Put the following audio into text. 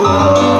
Música